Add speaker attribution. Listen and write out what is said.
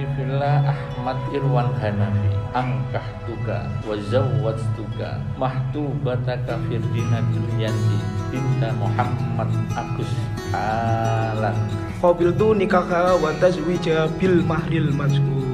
Speaker 1: Ya Ahmad Irwan Hanafi. Angkah tuka Wazawat tuka Mahtubataka Firdina Julianti Binta Muhammad Agus Alan
Speaker 2: qabiltu nikaha wa tazwija bil mahril mazkur.